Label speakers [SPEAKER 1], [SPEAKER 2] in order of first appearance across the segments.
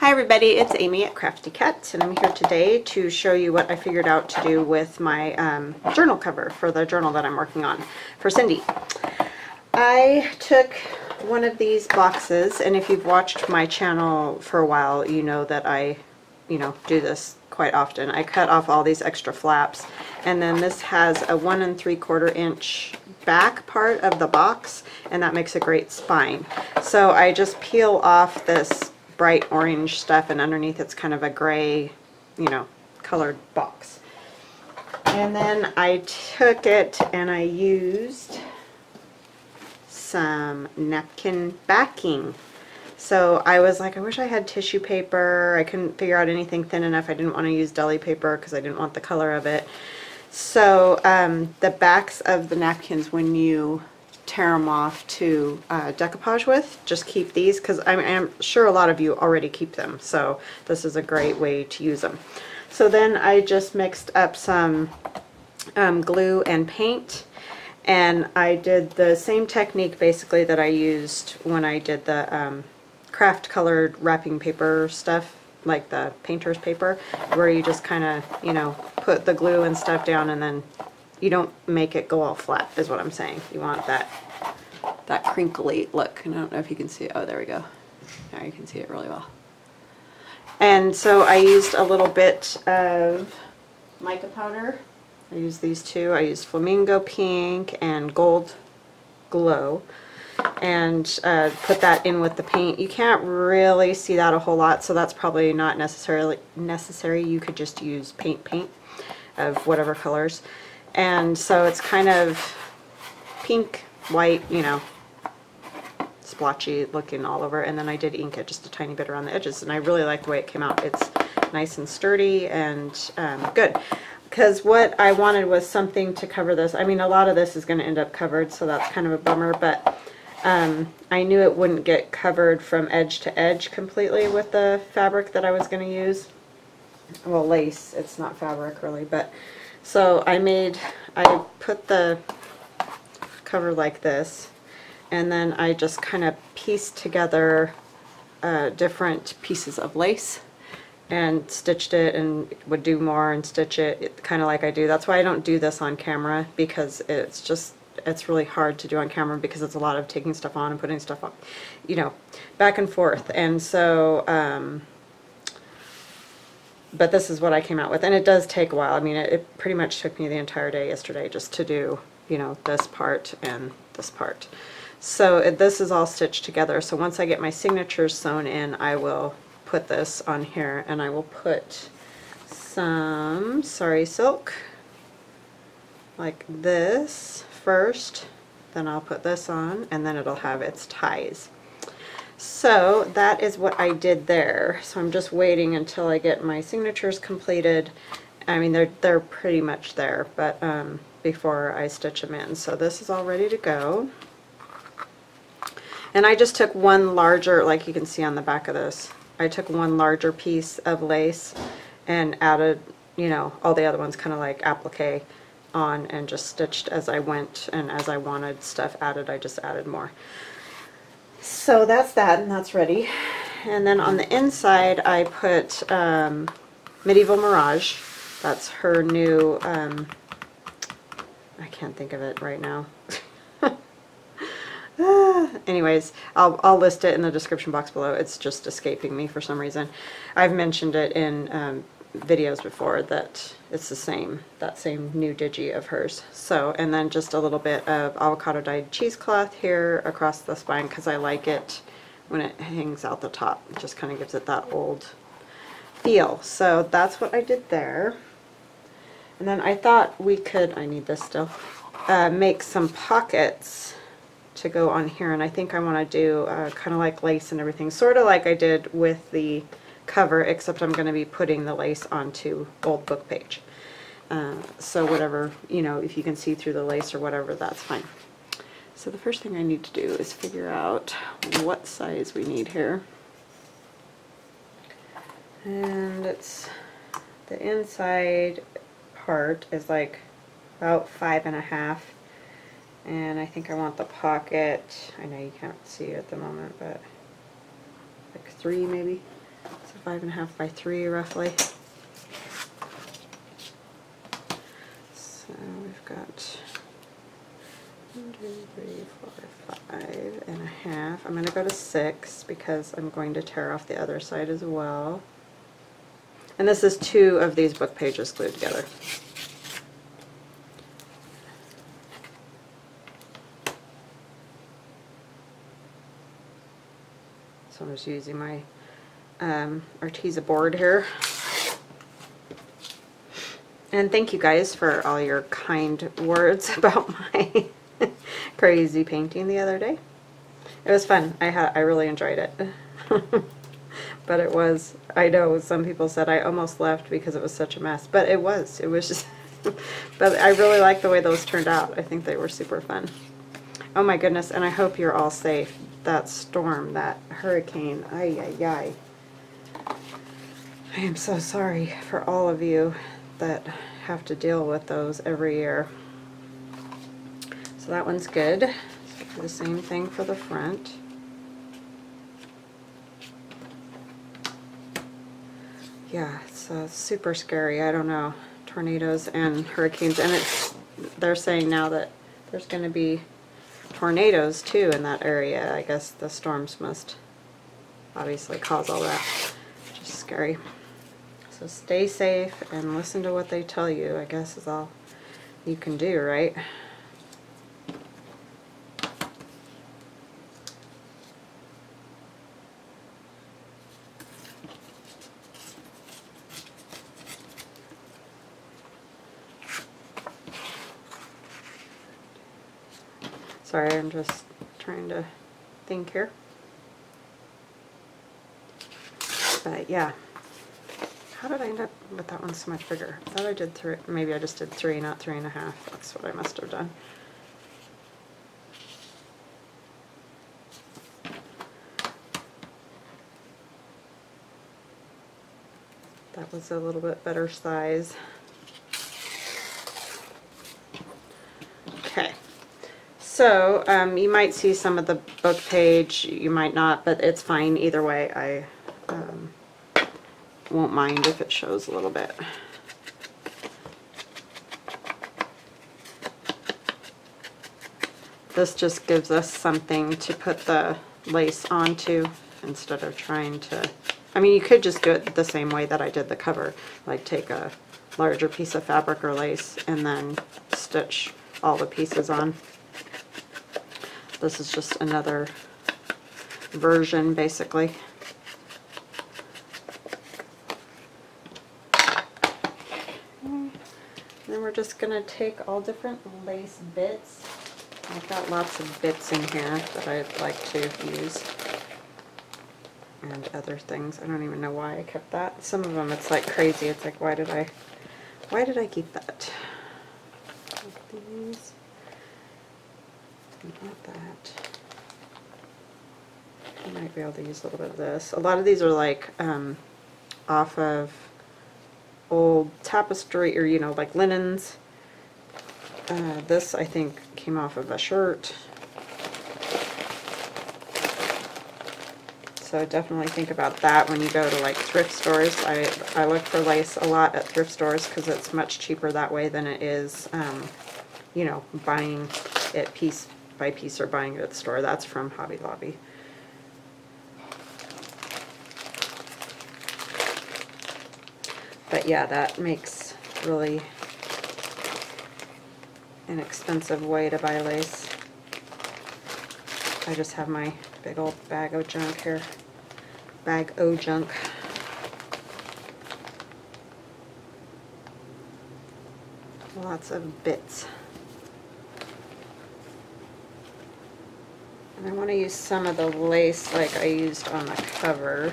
[SPEAKER 1] Hi everybody, it's Amy at Crafty Cat and I'm here today to show you what I figured out to do with my um, journal cover for the journal that I'm working on for Cindy. I took one of these boxes and if you've watched my channel for a while you know that I you know do this quite often. I cut off all these extra flaps and then this has a one and three quarter inch back part of the box and that makes a great spine. So I just peel off this bright orange stuff and underneath it's kind of a gray, you know, colored box. And then I took it and I used some napkin backing. So I was like, I wish I had tissue paper. I couldn't figure out anything thin enough. I didn't want to use deli paper because I didn't want the color of it. So um, the backs of the napkins, when you tear them off to uh, decoupage with. Just keep these because I'm, I'm, sure a lot of you already keep them. So this is a great way to use them. So then I just mixed up some um, glue and paint and I did the same technique basically that I used when I did the um, craft colored wrapping paper stuff like the painter's paper where you just kind of you know put the glue and stuff down and then you don't make it go all flat is what I'm saying. You want that that crinkly look. And I don't know if you can see it. Oh, there we go. Now you can see it really well. And so I used a little bit of mica powder. I used these two. I used Flamingo Pink and Gold Glow and uh, put that in with the paint. You can't really see that a whole lot, so that's probably not necessarily necessary. You could just use paint paint of whatever colors. And so it's kind of pink, white, you know, splotchy looking all over. And then I did ink it just a tiny bit around the edges. And I really like the way it came out. It's nice and sturdy and um, good. Because what I wanted was something to cover this. I mean, a lot of this is going to end up covered, so that's kind of a bummer. But um, I knew it wouldn't get covered from edge to edge completely with the fabric that I was going to use. Well, lace. It's not fabric, really. But so I made, I put the cover like this and then I just kind of pieced together uh, different pieces of lace and stitched it and would do more and stitch it kind of like I do. That's why I don't do this on camera because it's just it's really hard to do on camera because it's a lot of taking stuff on and putting stuff on, you know, back and forth. And so um, but this is what I came out with. And it does take a while. I mean, it, it pretty much took me the entire day yesterday just to do, you know, this part and this part. So it, this is all stitched together. So once I get my signatures sewn in, I will put this on here and I will put some sari silk like this first. Then I'll put this on and then it'll have its ties. So that is what I did there. So I'm just waiting until I get my signatures completed. I mean, they're, they're pretty much there, but um, before I stitch them in. So this is all ready to go. And I just took one larger, like you can see on the back of this, I took one larger piece of lace and added, you know, all the other ones kind of like applique on and just stitched as I went and as I wanted stuff added, I just added more. So that's that, and that's ready. And then on the inside, I put um, Medieval Mirage. That's her new, um, I can't think of it right now. Anyways, I'll, I'll list it in the description box below. It's just escaping me for some reason. I've mentioned it in um, videos before that it's the same, that same new digi of hers. So, and then just a little bit of avocado dyed cheesecloth here across the spine because I like it when it hangs out the top. It just kind of gives it that old feel. So that's what I did there. And then I thought we could, I need this still, uh, make some pockets to go on here. And I think I want to do uh, kind of like lace and everything, sort of like I did with the cover, except I'm going to be putting the lace onto old book page. Uh, so whatever, you know, if you can see through the lace or whatever, that's fine. So the first thing I need to do is figure out what size we need here. And it's the inside part is like about five and a half. And I think I want the pocket, I know you can't see at the moment, but like three maybe. Five and a half by three roughly. So we've got one, two, three, four, five and a half. I'm gonna go to six because I'm going to tear off the other side as well. And this is two of these book pages glued together. So I'm just using my um, Arteza board here. And thank you guys for all your kind words about my crazy painting the other day. It was fun. I had I really enjoyed it. but it was I know some people said I almost left because it was such a mess, but it was. It was just but I really like the way those turned out. I think they were super fun. Oh my goodness, and I hope you're all safe. That storm, that hurricane, ay ay ay. I am so sorry for all of you that have to deal with those every year. So that one's good. So the same thing for the front. Yeah, it's uh, super scary. I don't know. Tornadoes and hurricanes. And it's they're saying now that there's going to be tornadoes too in that area. I guess the storms must obviously cause all that. Just scary. So stay safe and listen to what they tell you, I guess is all you can do, right? Sorry, I'm just trying to think here. But yeah. Did I end up with that one so much bigger? I thought I did three, maybe I just did three, not three and a half. That's what I must have done. That was a little bit better size. Okay. So, um, you might see some of the book page, you might not, but it's fine either way. I won't mind if it shows a little bit. This just gives us something to put the lace onto instead of trying to, I mean, you could just do it the same way that I did the cover, like take a larger piece of fabric or lace and then stitch all the pieces on. This is just another version, basically. And then we're just going to take all different lace bits. I've got lots of bits in here that I'd like to use. And other things. I don't even know why I kept that. Some of them it's like crazy. It's like, why did I, why did I keep that? These. Not that. I might be able to use a little bit of this. A lot of these are like um, off of old tapestry or, you know, like linens. Uh, this, I think, came off of a shirt. So definitely think about that when you go to like thrift stores. I, I look for lace a lot at thrift stores because it's much cheaper that way than it is, um, you know, buying it piece by piece or buying it at the store. That's from Hobby Lobby. But yeah, that makes really an expensive way to buy lace. I just have my big old bag of junk here. Bag o junk. Lots of bits. And I want to use some of the lace like I used on the cover.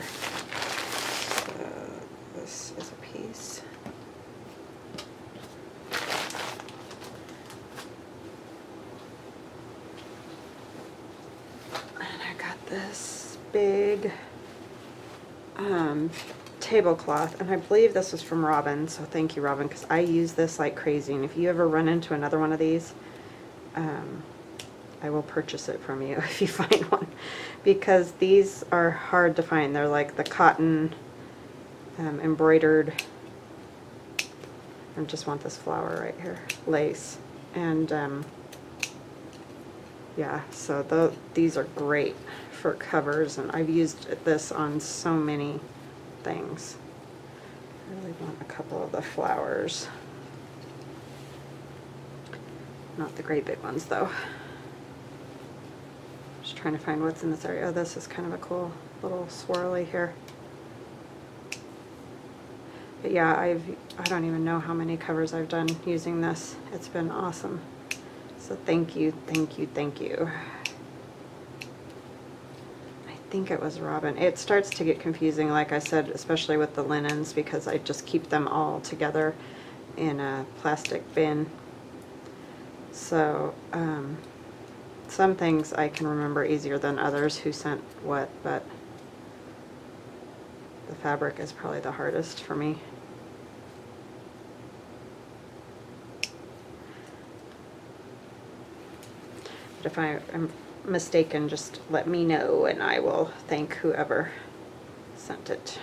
[SPEAKER 1] Tablecloth, and I believe this was from Robin, so thank you, Robin, because I use this like crazy, and if you ever run into another one of these, um, I will purchase it from you if you find one, because these are hard to find. They're like the cotton um, embroidered, I just want this flower right here, lace. And um, yeah, so tho- these are great for covers and I've used this on so many things. I really want a couple of the flowers. Not the great big ones though. Just trying to find what's in this area. Oh, this is kind of a cool little swirly here. But yeah, I've, I don't even know how many covers I've done using this. It's been awesome. So thank you, thank you, thank you. Think it was Robin. It starts to get confusing, like I said, especially with the linens, because I just keep them all together in a plastic bin. So, um, some things I can remember easier than others who sent what, but the fabric is probably the hardest for me. But if I am mistaken, just let me know and I will thank whoever sent it.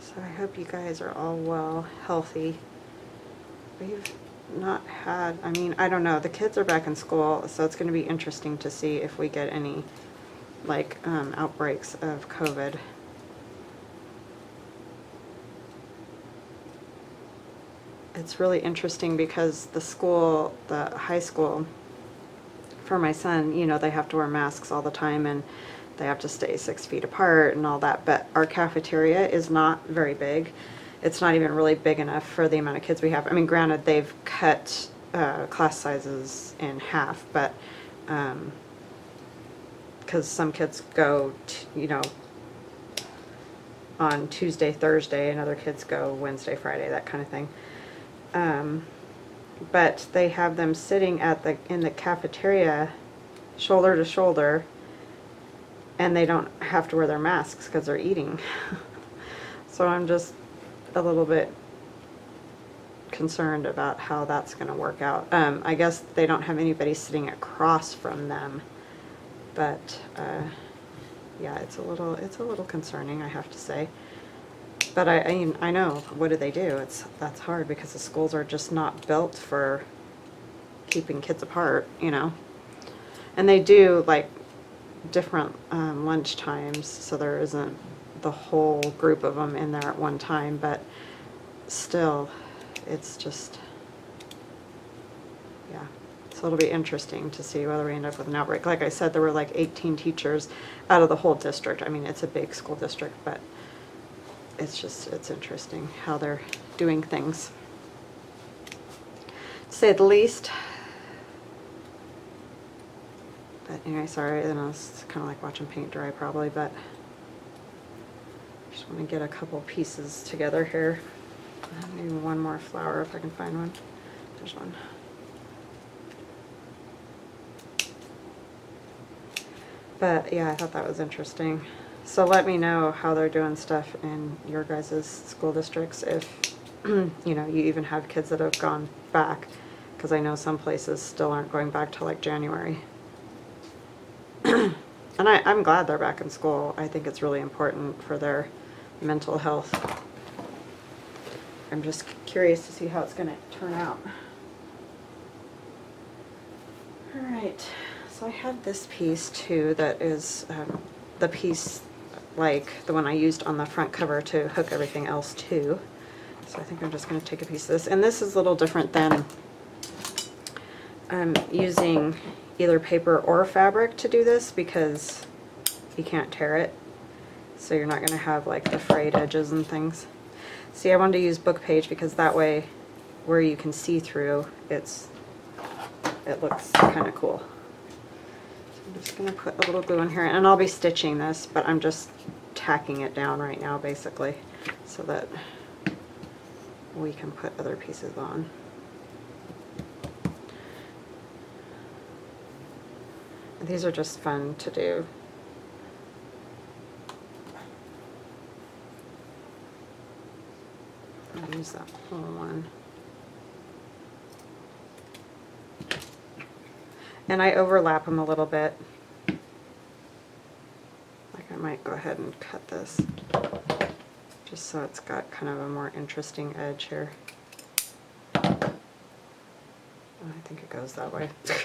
[SPEAKER 1] So I hope you guys are all well, healthy. We've not had, I mean, I don't know, the kids are back in school, so it's gonna be interesting to see if we get any, like, um, outbreaks of COVID. It's really interesting because the school, the high school, for my son, you know, they have to wear masks all the time and they have to stay six feet apart and all that, but our cafeteria is not very big. It's not even really big enough for the amount of kids we have. I mean, granted, they've cut uh, class sizes in half, but, um, because some kids go, you know, on Tuesday, Thursday, and other kids go Wednesday, Friday, that kind of thing. Um, but they have them sitting at the, in the cafeteria, shoulder to shoulder, and they don't have to wear their masks because they're eating. so I'm just a little bit concerned about how that's going to work out. Um, I guess they don't have anybody sitting across from them, but uh, yeah, it's a little it's a little concerning, I have to say. But I, I mean, I know what do they do? It's that's hard because the schools are just not built for keeping kids apart, you know. And they do like different um, lunch times, so there isn't the whole group of them in there at one time, but still, it's just, yeah. So it'll be interesting to see whether we end up with an outbreak. Like I said, there were like 18 teachers out of the whole district. I mean, it's a big school district, but it's just, it's interesting how they're doing things. To say the least. But anyway, sorry, and it's kind of like watching paint dry probably, but want to get a couple pieces together here. Maybe one more flower if I can find one. There's one. But yeah, I thought that was interesting. So let me know how they're doing stuff in your guys' school districts if, you know, you even have kids that have gone back. Because I know some places still aren't going back till like January. And I, I'm glad they're back in school. I think it's really important for their mental health. I'm just curious to see how it's gonna turn out. All right, so I have this piece too that is um, the piece like the one I used on the front cover to hook everything else to. So I think I'm just gonna take a piece of this. And this is a little different than I'm using either paper or fabric to do this because you can't tear it. So you're not gonna have like the frayed edges and things. See, I wanted to use book page because that way where you can see through, it's, it looks kinda cool. So I'm just gonna put a little glue in here and I'll be stitching this, but I'm just tacking it down right now basically so that we can put other pieces on. These are just fun to do. That one. And I overlap them a little bit. Like I might go ahead and cut this, just so it's got kind of a more interesting edge here. I think it goes that way.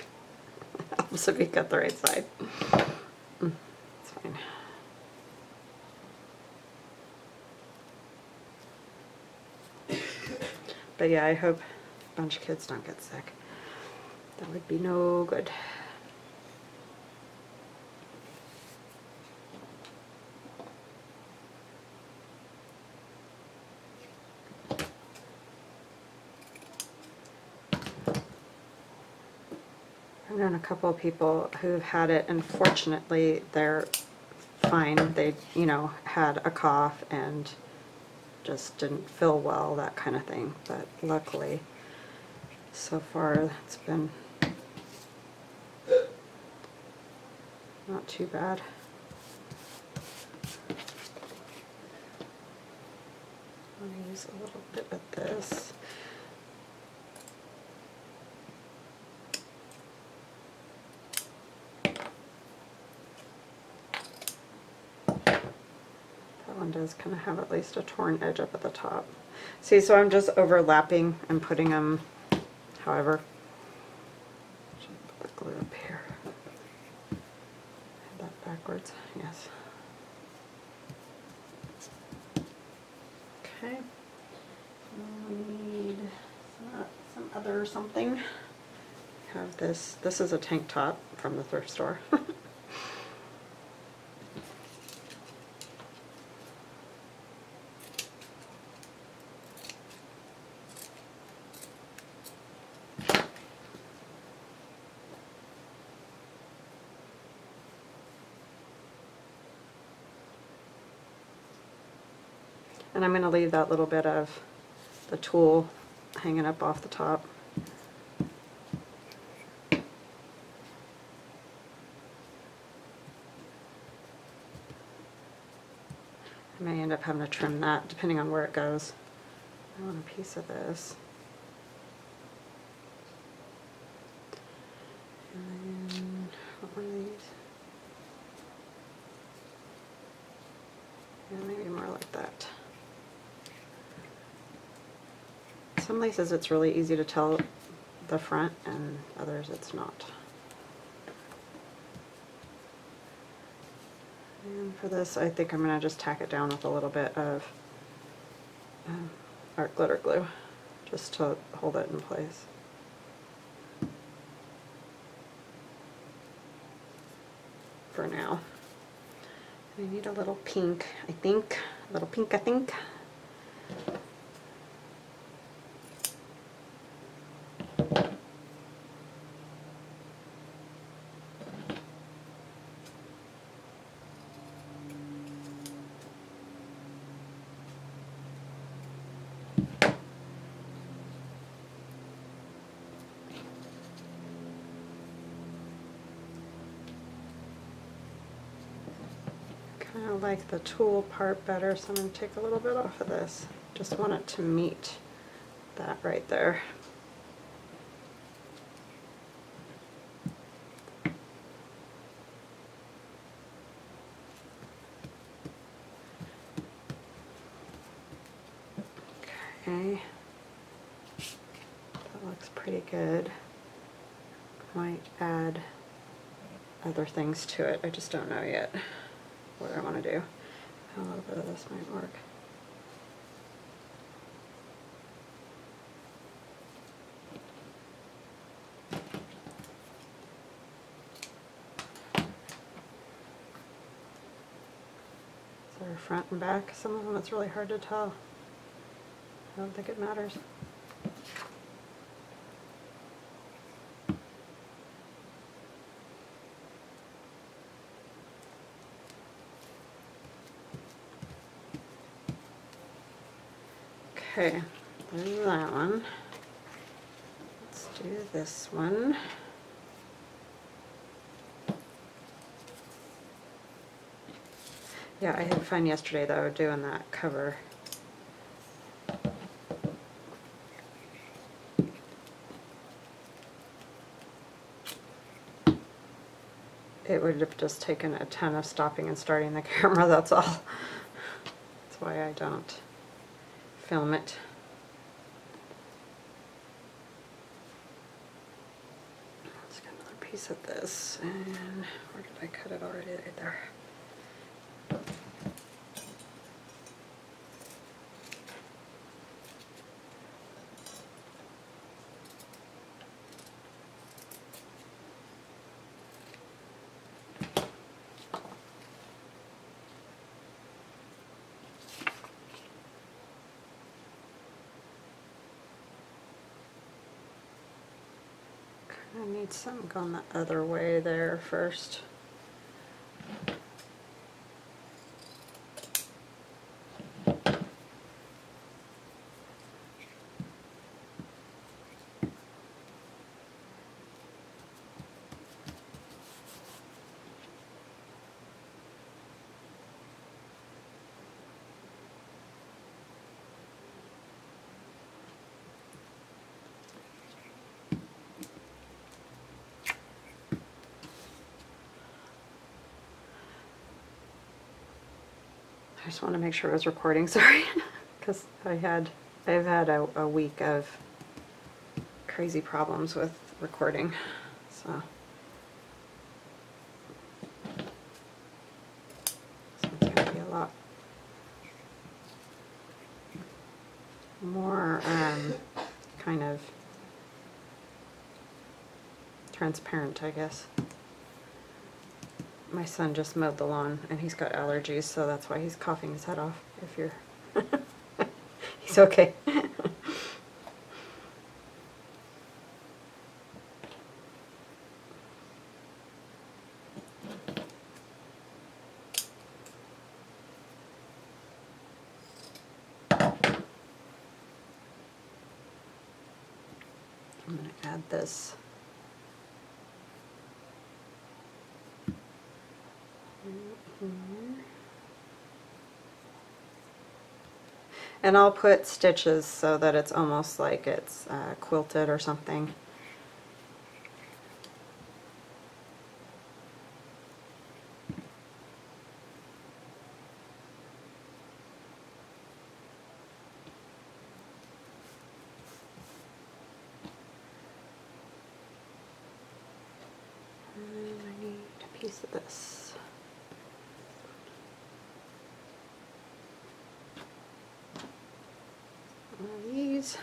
[SPEAKER 1] Helps if you cut the right side. Mm, It's fine. But yeah, I hope a bunch of kids don't get sick. That would be no good. I've known a couple of people who've had it and fortunately they're fine. They, you know, had a cough and just didn't feel well, that kind of thing. But luckily, so far it's been not too bad. I'll use a little bit of this. Does kind of have at least a torn edge up at the top. See, so I'm just overlapping and putting them however. Should put the glue up here. Have that backwards, yes. Okay. We need some- some other something. Have this, this is a tank top from the thrift store. I'm gonna leave that little bit of the tulle hanging up off the top. I may end up having to trim that depending on where it goes. I want a piece of this. And then, what one of these? Yeah, maybe more like that. Some laces it's really easy to tell the front and others it's not. And for this I think I'm going to just tack it down with a little bit of um, art glitter glue just to hold it in place. For now. I need a little pink, I think. A little pink, I think. kind of like the tulle part better, so I'm going to take a little bit off of this. Just want it to meet that right there. Okay. That looks pretty good. Might add other things to it. I just don't know yet what I want to do. A little bit of this might work. A front and back? Some of them it's really hard to tell. I don't think it matters. Okay, there's that one. Let's do this one. Yeah, I had fun yesterday though doing that cover. It would have just taken a ton of stopping and starting the camera, that's all. That's why I don't film it. Let's get another piece of this, and where did I cut it already? Right there. I need something going the other way there first. I just want to make sure I was recording, sorry, because I had, I've had a, a week of crazy problems with recording, so. So it's gonna be a lot more, um, kind of transparent, I guess. My son just mowed the lawn and he's got allergies, so that's why he's coughing his head off. If you're, he's okay. I'm gonna add this. And I'll put stitches so that it's almost like it's uh, quilted or something. And I need a piece of this. One of these.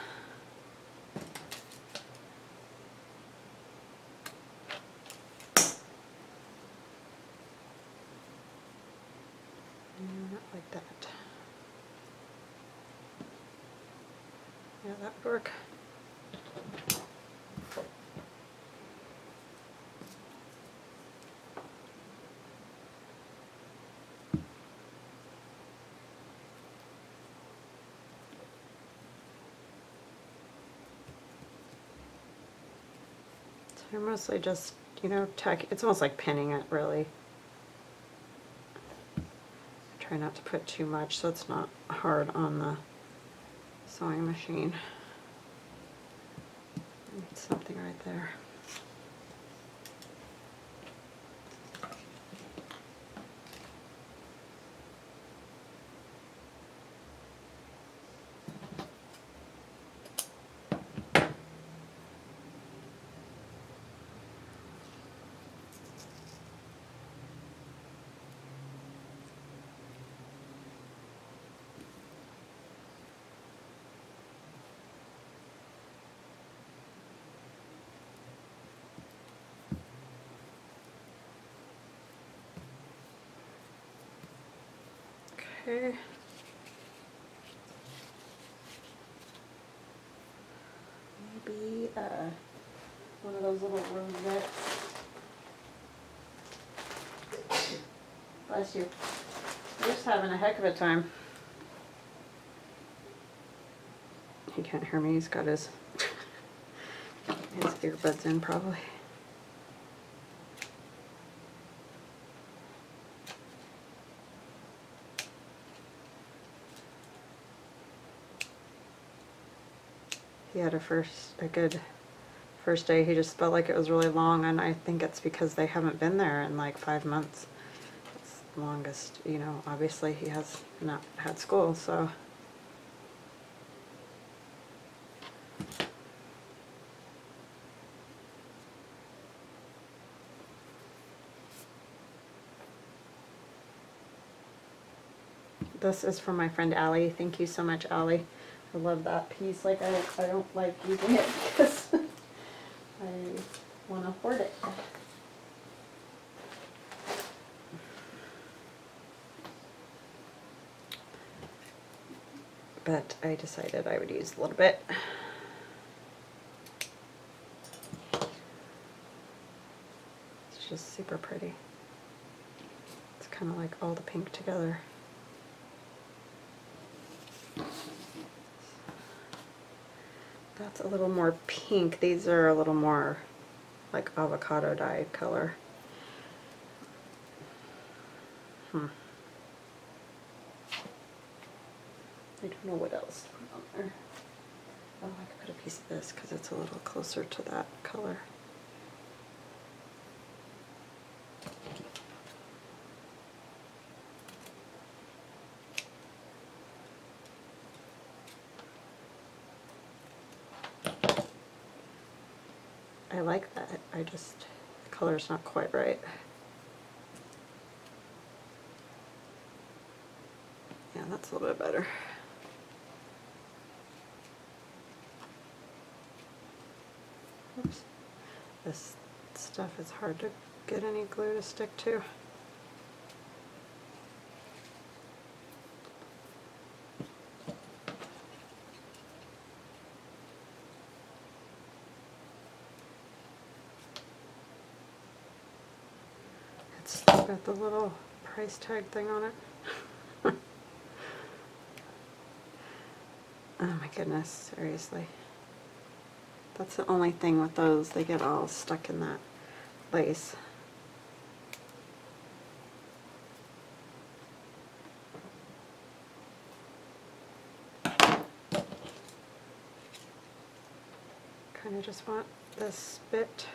[SPEAKER 1] And not like that. Yeah, that would work. So you're mostly just, you know, tack, it's almost like pinning it really. Try not to put too much so it's not hard on the sewing machine. Need something right there. Okay. Maybe uh, one of those little rosettes. Bless you. Just having a heck of a time. He can't hear me. He's got his his earbuds in probably. Had a first, a good First day, he just felt like it was really long, and I think it's because they haven't been there in like five months. It's the longest, you know, obviously he has not had school, so. This is from my friend Allie. Thank you so much, Allie. I love that piece. Like, I, I don't like using it because I want to hoard it. But I decided I would use a little bit. It's just super pretty. It's kind of like all the pink together. That's a little more pink. These are a little more like avocado dye color. Hmm. I don't know what else to put on there. Oh, I could put a piece of this because it's a little closer to that color. Like that. I just, the color's not quite right. Yeah, that's a little bit better. Oops. This stuff is hard to get any glue to stick to. It's still got the little price tag thing on it. oh my goodness, seriously. That's the only thing with those, they get all stuck in that lace. Kind of just want this bit.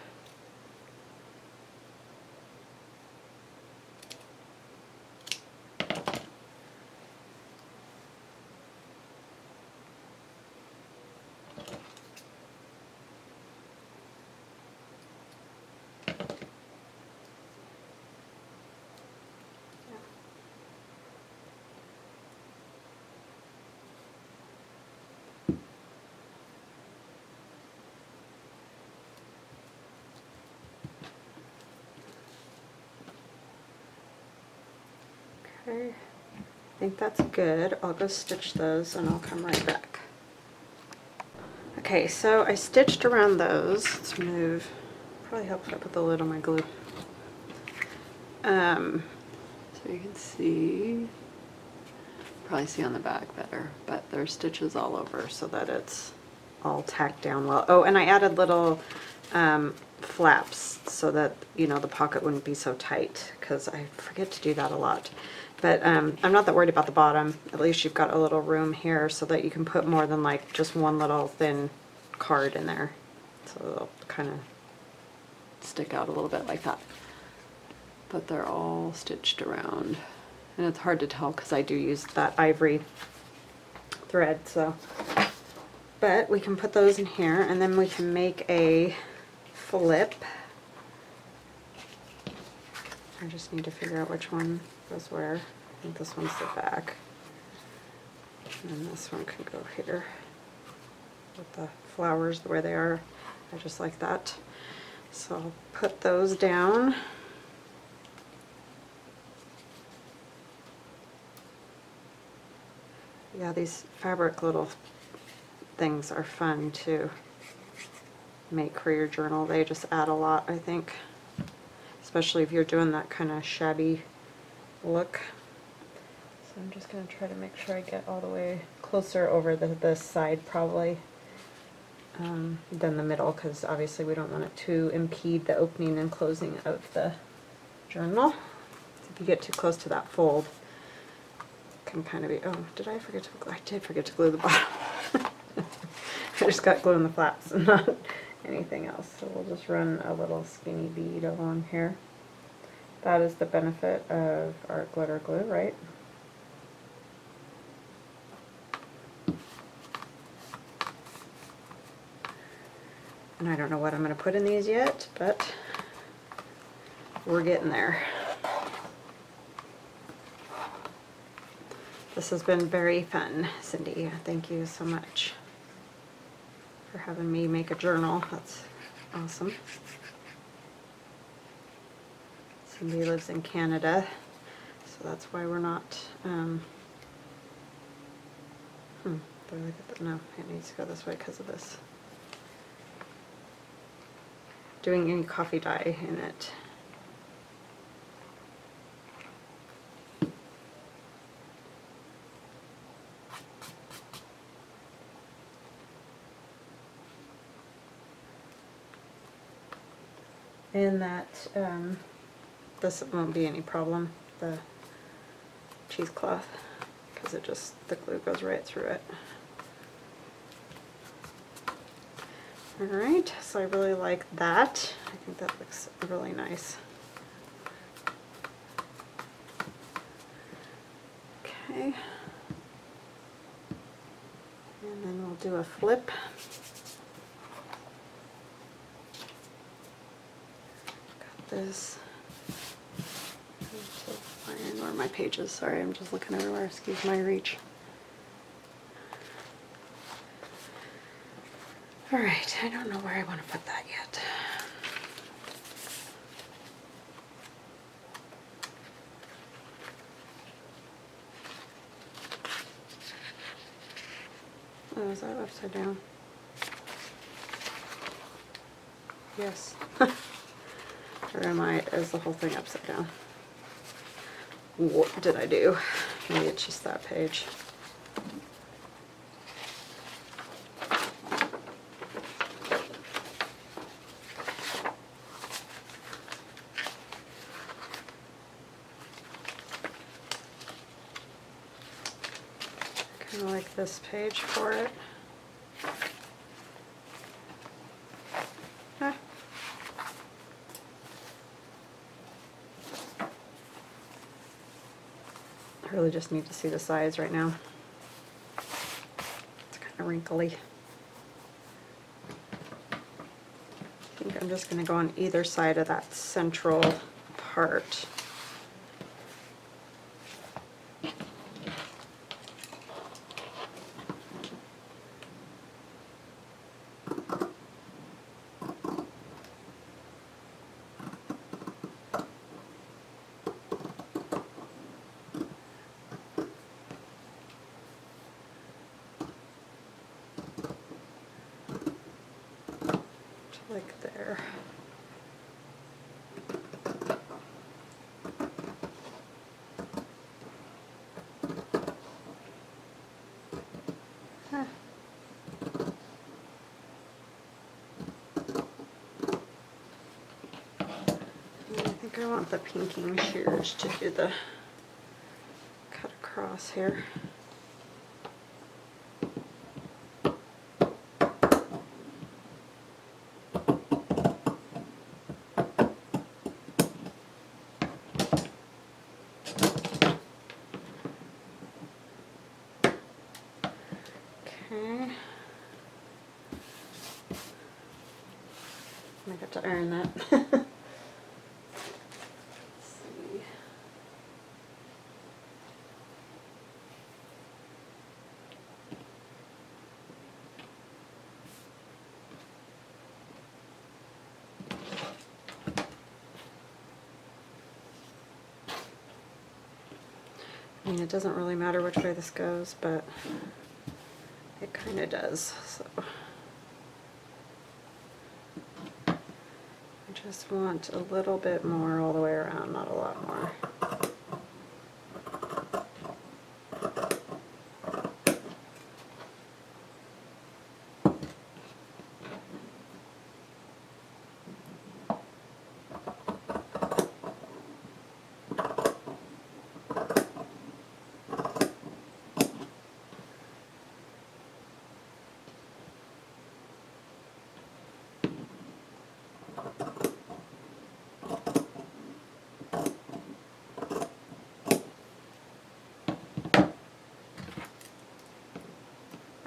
[SPEAKER 1] Okay, I think that's good. I'll go stitch those and I'll come right back. Okay, so I stitched around those. Let's move. Probably helps if I put the lid on my glue. Um,
[SPEAKER 2] So you can see, probably see on the back better, but there's stitches all over.
[SPEAKER 1] so that it's all tacked down well. Oh, and I added little um, flaps so that, you know, the pocket wouldn't be so tight because I forget to do that a lot. But um, I'm not that worried about the bottom. At least you've got a little room here so that you can put more than like just one little thin card in there. So it'll kind of,
[SPEAKER 2] Stick out a little bit like that. But they're all stitched around. And it's hard to tell because I do use,
[SPEAKER 1] that ivory thread, so. But we can put those in here and then we can make a flip. I just need to figure out which one goes where. Think this one's the back. And this one can go here with the flowers the way they are. I just like that. So I'll put those down. Yeah, these fabric little things are fun to make for your journal. They just add a lot, I think. Especially if you're doing that kind of shabby look. So I'm just going to try to make sure I get all the way closer over the this side probably um, than the middle because obviously we don't want it to impede the opening and closing of the journal. If you get too close to that fold, can kind of be, oh, did I forget to, glue? I did forget to glue the bottom. I just got glue in the flaps and not anything else. So we'll just run a little skinny bead along here. That is the benefit of our glitter glue, right? And I don't know what I'm going to put in these yet, but we're getting there. This has been very fun, Cindy. Thank you so much for having me make a journal. That's awesome. Cindy lives in Canada, so that's why we're not, um, hmm, no, it needs to go this way because of this. Doing any coffee dye in it. And that, um, this won't be any problem, the cheesecloth, because it just, the glue goes right through it. Alright, so I really like that. I think that looks really nice. Okay. And then we'll do a flip. Got this. I'm so fine. Where are my pages? Sorry, I'm just looking everywhere. Excuse my reach. All right, I don't know where I want to put that yet. Oh, is that upside down? Yes. or am I, is the whole thing upside down? What did I do? Maybe it's just that page. Kind of like this page for it. Really just need to see the size right now. It's kind of wrinkly. I think I'm just going to go on either side of that central part. like there. Huh. Yeah, I think I want the pinking shears to do the cut across here. Okay. I got to iron that. Let's see. I mean, it doesn't really matter which way this goes, but it kind of does, so. I just want a little bit more all the way around, not a lot more.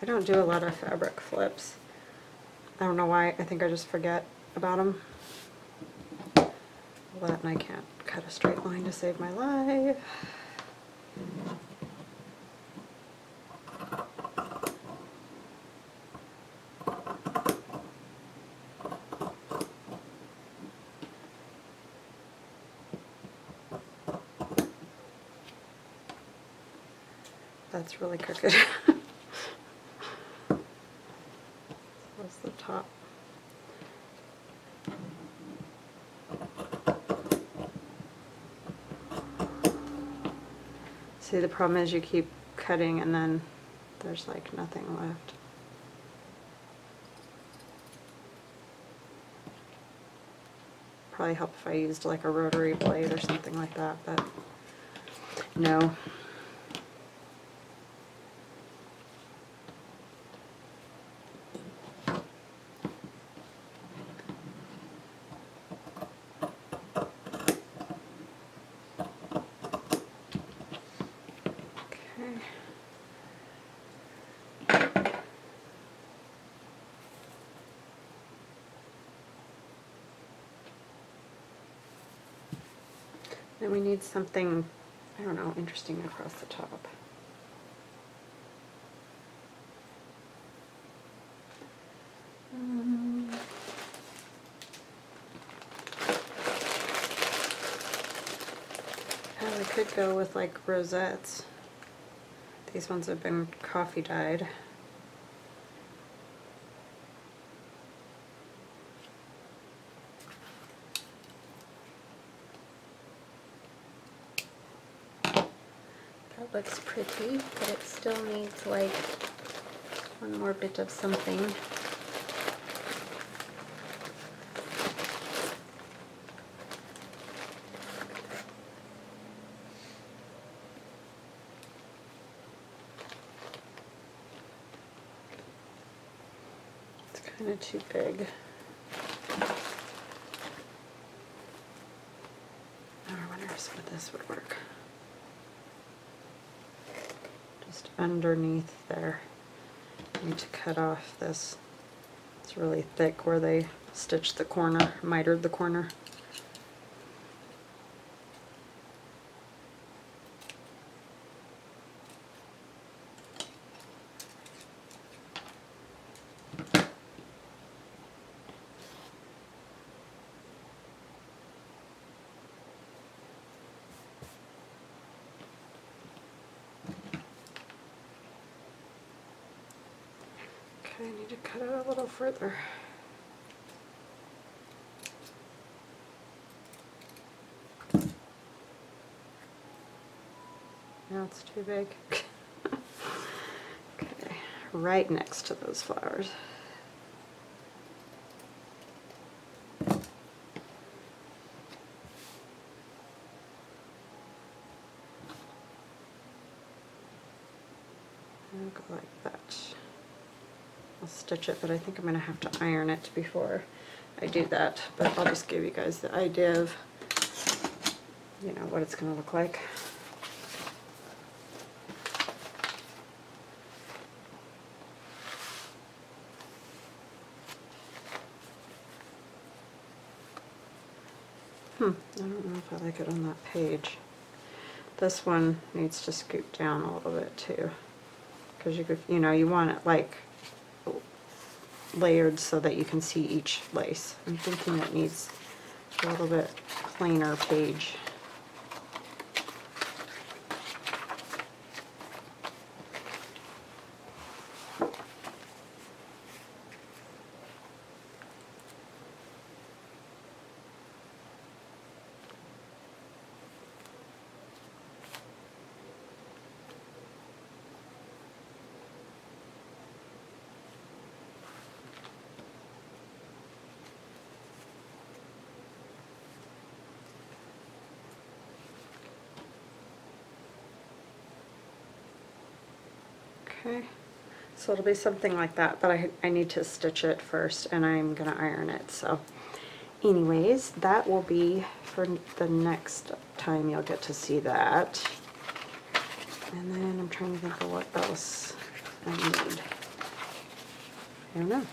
[SPEAKER 1] I don't do a lot of fabric flips. I don't know why, I think I just forget about them. That and I can't cut a straight line to save my life. That's really crooked. What's the top? See, the problem is you keep cutting and then there's like nothing left. Probably help if I used like a rotary blade or something like that, but no. Then we need something, I don't know, interesting across the top. Um, I could go with like rosettes. These ones have been coffee dyed.
[SPEAKER 3] Looks pretty, but it still needs like one more bit of something.
[SPEAKER 1] It's kind of too big. I wonder if some of this would work. Just underneath there. I need to cut off this. It's really thick where they stitched the corner, mitered the corner. Okay, I need to cut it a little further. Now it's too big. okay, right next to those flowers. I'll go like that. I'll stitch it, but I think I'm gonna have to iron it before I do that. But I'll just give you guys the idea of, you know, what it's gonna look like. Hmm, I don't know if I like it on that page. This one needs to scoot down a little bit too. Cause you could, you know, you want it like layered so that you can see each lace. I'm thinking it needs a little bit plainer page. Okay, so it'll be something like that, but I, I need to stitch it first and I'm gonna iron it, so. Anyways, that will be for the next time you'll get to see that. And then I'm trying to think of what else I need. I don't know.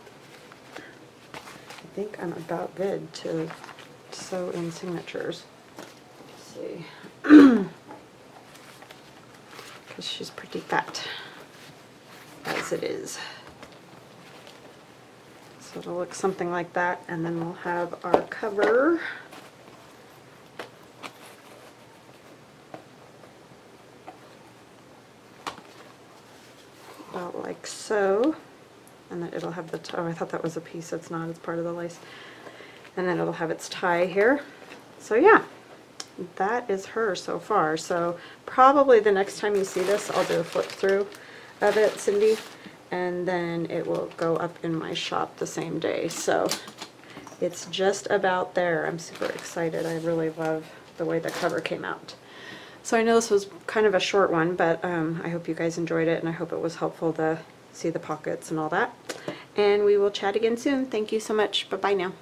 [SPEAKER 1] I think I'm about good to sew in signatures. Let's see. Because she's pretty fat, as it is. So it'll look something like that, and then we'll have our cover. About like so. And then it'll have the, oh, I thought that was a piece, it's not, it's part of the lace. And then it'll have its tie here. So yeah, that is her so far. So probably the next time you see this, I'll do a flip through of it, Cindy. And then it will go up in my shop the same day. So it's just about there. I'm super excited. I really love the way the cover came out. So I know this was kind of a short one, but um, I hope you guys enjoyed it and I hope it was helpful to see the pockets and all that. And we will chat again soon. Thank you so much. Bye-bye now.